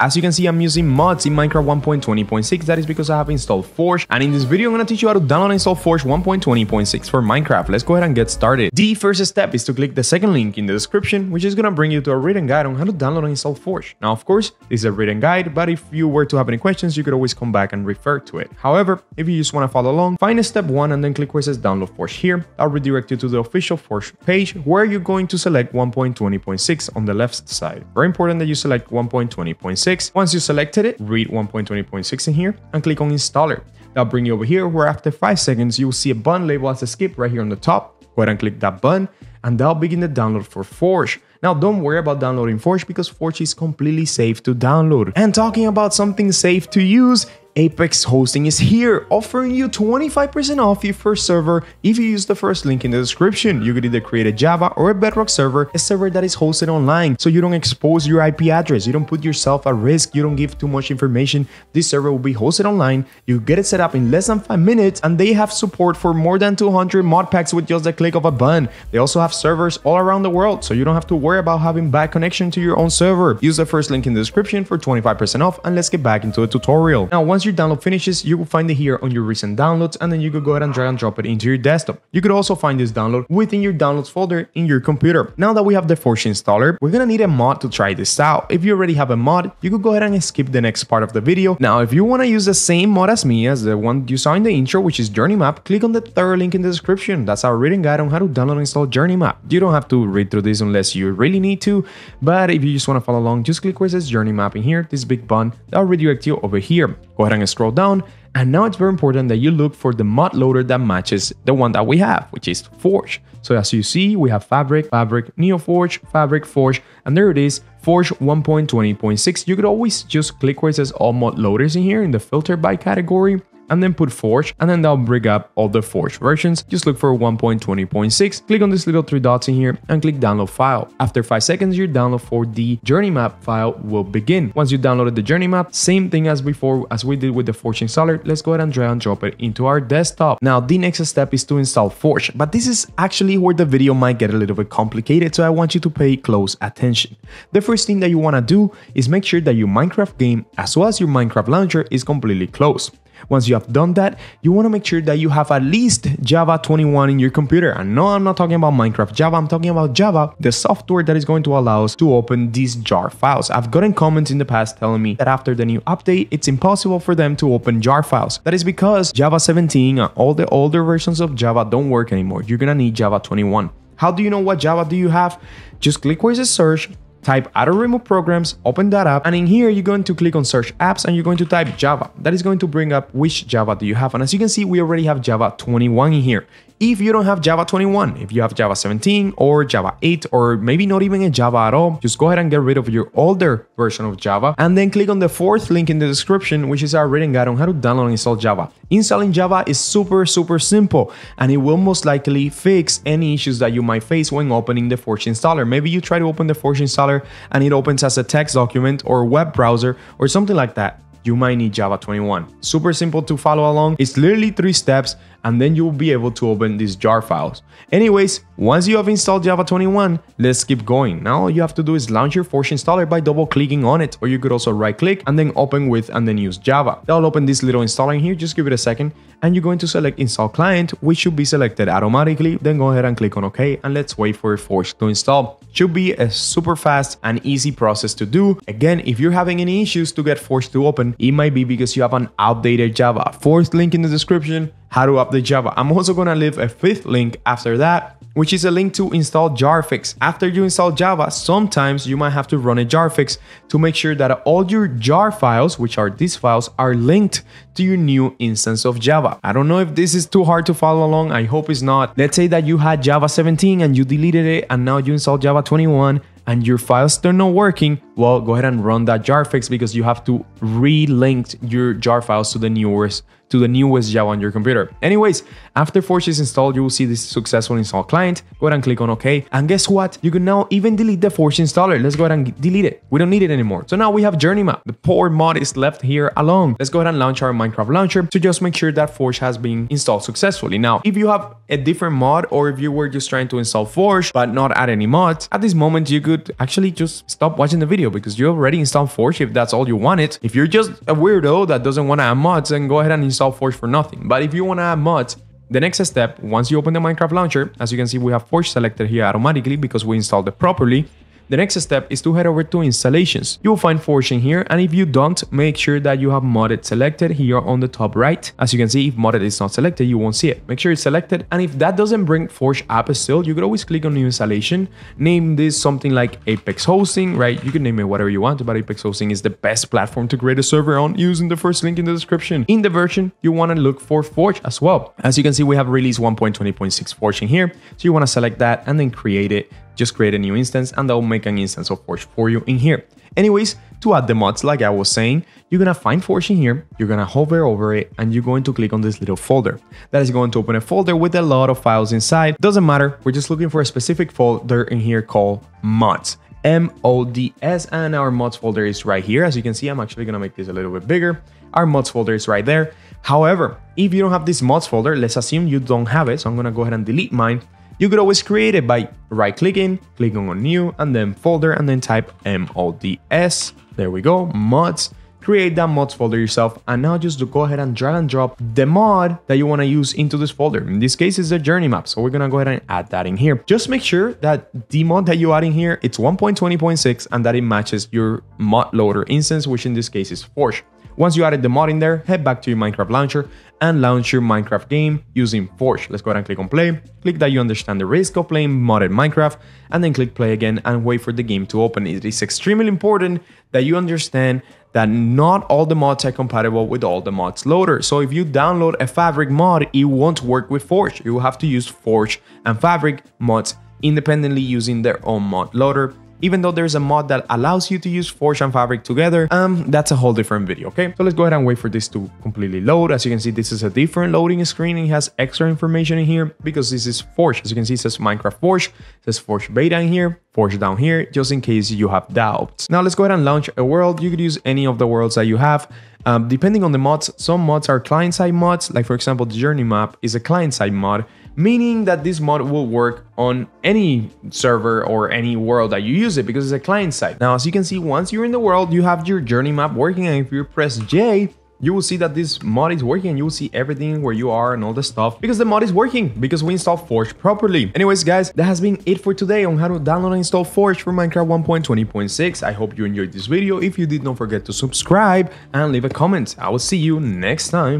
As you can see, I'm using mods in Minecraft 1.20.6. That is because I have installed Forge. And in this video, I'm going to teach you how to download and install Forge 1.20.6 for Minecraft. Let's go ahead and get started. The first step is to click the second link in the description, which is going to bring you to a written guide on how to download and install Forge. Now, of course, this is a written guide, but if you were to have any questions, you could always come back and refer to it. However, if you just want to follow along, find step one and then click where it says download Forge here. I'll redirect you to the official Forge page where you're going to select 1.20.6 on the left side. Very important that you select 1.20.6. Once you selected it, read 1.20.6 in here and click on installer. That'll bring you over here where after 5 seconds you'll see a button labeled as a skip right here on the top. Go ahead and click that button and that'll begin the download for Forge. Now don't worry about downloading Forge because Forge is completely safe to download. And talking about something safe to use, Apex Hosting is here, offering you 25% off your first server if you use the first link in the description. You could either create a Java or a Bedrock server, a server that is hosted online, so you don't expose your IP address, you don't put yourself at risk, you don't give too much information. This server will be hosted online, you get it set up in less than 5 minutes, and they have support for more than 200 mod packs with just a click of a button. They also have servers all around the world, so you don't have to worry about having bad connection to your own server. Use the first link in the description for 25% off, and let's get back into the tutorial. Now, once your download finishes, you will find it here on your recent downloads and then you could go ahead and drag and drop it into your desktop. You could also find this download within your downloads folder in your computer. Now that we have the Forge installer, we're gonna need a mod to try this out. If you already have a mod, you could go ahead and skip the next part of the video. Now, if you wanna use the same mod as me, as the one you saw in the intro, which is Journey Map, click on the third link in the description. That's our written guide on how to download and install Journey Map. You don't have to read through this unless you really need to, but if you just wanna follow along, just click where it says Journey Map in here, this big button, that'll redirect you over here. Go ahead and scroll down and now it's very important that you look for the mod loader that matches the one that we have, which is Forge. So as you see, we have Fabric, Fabric, NeoForge, Fabric, Forge, and there it is, Forge 1.20.6. You could always just click where it says all mod loaders in here in the filter by category and then put Forge, and then that'll bring up all the Forge versions. Just look for 1.20.6, click on this little three dots in here, and click download file. After 5 seconds, your download for the journey map file will begin. Once you downloaded the journey map, same thing as before, as we did with the Forge installer, let's go ahead and drag and drop it into our desktop. Now, the next step is to install Forge, but this is actually where the video might get a little bit complicated, so I want you to pay close attention. The first thing that you want to do is make sure that your Minecraft game, as well as your Minecraft launcher, is completely closed. Once you have done that, you want to make sure that you have at least Java 21 in your computer. And no, I'm not talking about Minecraft Java, I'm talking about Java, the software that is going to allow us to open these jar files. I've gotten comments in the past telling me that after the new update, it's impossible for them to open jar files. That is because Java 17 and all the older versions of Java don't work anymore. You're gonna need Java 21. How do you know what Java do you have? Just click where it says search, type add or remove programs, open that up, and in here you're going to click on search apps and you're going to type Java. That is going to bring up which Java do you have. And as you can see, we already have Java 21 in here if you don't have Java 21. If you have Java 17 or Java 8 or maybe not even a Java at all, just go ahead and get rid of your older version of Java and then click on the fourth link in the description, which is our written guide on how to download and install Java. Installing Java is super, super simple and it will most likely fix any issues that you might face when opening the Forge installer. Maybe you try to open the Forge installer and it opens as a text document or web browser or something like that you might need Java 21. Super simple to follow along. It's literally three steps and then you'll be able to open these jar files. Anyways, once you have installed Java 21, let's keep going. Now all you have to do is launch your Forge installer by double clicking on it, or you could also right click and then open with and then use Java. That'll open this little installer in here, just give it a second, and you're going to select install client, which should be selected automatically. Then go ahead and click on OK, and let's wait for Forge to install. Should be a super fast and easy process to do. Again, if you're having any issues to get Forge to open, it might be because you have an outdated Java. Fourth link in the description, how to update Java. I'm also gonna leave a fifth link after that which is a link to install jarfix. After you install Java, sometimes you might have to run a jarfix to make sure that all your jar files, which are these files, are linked to your new instance of Java. I don't know if this is too hard to follow along. I hope it's not. Let's say that you had Java 17 and you deleted it and now you install Java 21 and your files still not working, well, go ahead and run that jar fix because you have to re-link your jar files to the newest to the newest Java on your computer. Anyways, after Forge is installed, you will see this successful install client. Go ahead and click on OK. And guess what? You can now even delete the Forge installer. Let's go ahead and delete it. We don't need it anymore. So now we have Journey Map. The poor mod is left here alone. Let's go ahead and launch our Minecraft launcher to just make sure that Forge has been installed successfully. Now, if you have a different mod or if you were just trying to install Forge but not add any mods, at this moment you could actually just stop watching the video because you already installed Forge if that's all you wanted. If you're just a weirdo that doesn't want to add mods, then go ahead and install Forge for nothing. But if you want to add mods, the next step, once you open the Minecraft launcher, as you can see, we have Forge selected here automatically because we installed it properly. The next step is to head over to installations. You will find Forge in here and if you don't, make sure that you have modded selected here on the top right. As you can see, if modded is not selected, you won't see it. Make sure it's selected and if that doesn't bring Forge app still, you could always click on new installation. Name this something like Apex Hosting, right? You can name it whatever you want, but Apex Hosting is the best platform to create a server on using the first link in the description. In the version, you want to look for Forge as well. As you can see, we have release 1.20.6 Forge in here. So you want to select that and then create it just create a new instance and that will make an instance of Forge for you in here. Anyways, to add the mods, like I was saying, you're gonna find Forge in here, you're gonna hover over it, and you're going to click on this little folder. That is going to open a folder with a lot of files inside. Doesn't matter, we're just looking for a specific folder in here called mods. M-O-D-S, and our mods folder is right here. As you can see, I'm actually gonna make this a little bit bigger. Our mods folder is right there. However, if you don't have this mods folder, let's assume you don't have it, so I'm gonna go ahead and delete mine you could always create it by right clicking, clicking on new, and then folder, and then type mods. There we go, mods. Create that mods folder yourself, and now just go ahead and drag and drop the mod that you want to use into this folder. In this case, it's the journey map, so we're gonna go ahead and add that in here. Just make sure that the mod that you add in here, it's 1.20.6, and that it matches your mod loader instance, which in this case is Forge. Once you added the mod in there, head back to your Minecraft launcher and launch your Minecraft game using Forge. Let's go ahead and click on play. Click that you understand the risk of playing modded Minecraft and then click play again and wait for the game to open. It is extremely important that you understand that not all the mods are compatible with all the mods loader. So if you download a Fabric mod, it won't work with Forge. You will have to use Forge and Fabric mods independently using their own mod loader even though there's a mod that allows you to use Forge and Fabric together, um, that's a whole different video, okay? So let's go ahead and wait for this to completely load. As you can see, this is a different loading screen. It has extra information in here because this is Forge. As you can see, it says Minecraft Forge, it says Forge Beta in here, Forge down here, just in case you have doubts. Now let's go ahead and launch a world. You could use any of the worlds that you have. Um, depending on the mods, some mods are client-side mods, like for example, the journey map is a client-side mod, meaning that this mod will work on any server or any world that you use it because it's a client side. Now, as you can see, once you're in the world, you have your journey map working and if you press J, you will see that this mod is working and you will see everything where you are and all the stuff because the mod is working because we installed Forge properly. Anyways, guys, that has been it for today on how to download and install Forge for Minecraft 1.20.6. I hope you enjoyed this video. If you did, don't forget to subscribe and leave a comment. I will see you next time.